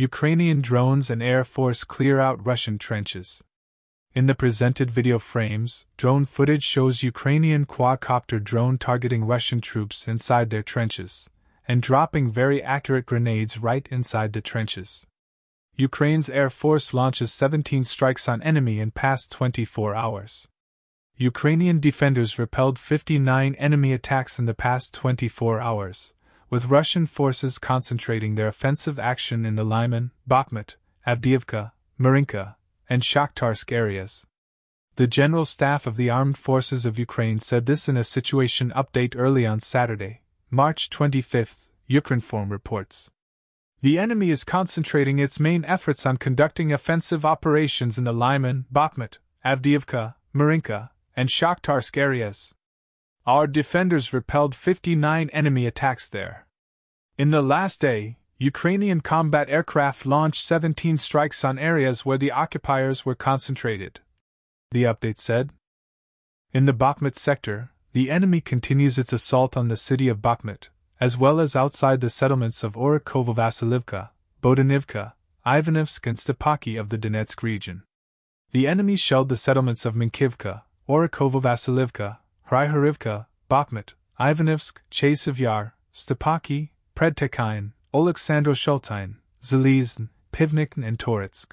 Ukrainian drones and Air Force clear out Russian trenches. In the presented video frames, drone footage shows Ukrainian quadcopter drone targeting Russian troops inside their trenches and dropping very accurate grenades right inside the trenches. Ukraine's Air Force launches 17 strikes on enemy in past 24 hours. Ukrainian defenders repelled 59 enemy attacks in the past 24 hours, with Russian forces concentrating their offensive action in the Lyman, Bakhmut, Avdiivka, Marinka, and Shakhtarsk areas. The General Staff of the Armed Forces of Ukraine said this in a situation update early on Saturday, March 25, Ukrinform reports. The enemy is concentrating its main efforts on conducting offensive operations in the Lyman, Bakhmut, Avdiivka, Marinka, and Shakhtarsk areas. Our defenders repelled 59 enemy attacks there. In the last day, Ukrainian combat aircraft launched 17 strikes on areas where the occupiers were concentrated. The update said. In the Bakhmut sector, the enemy continues its assault on the city of Bakhmut, as well as outside the settlements of Orikhovo Vasilivka, Bohdanivka, Ivanivsk, and Stepaki of the Donetsk region. The enemy shelled the settlements of Minkivka, Orikhovo Vasilivka, Hryhorivka, Bakhmut, Ivanivsk, Chasiv Yar, Stepaki, Predtechyne, Oleksandro Shultine, Zalizn, Pivnik, and Toretsk.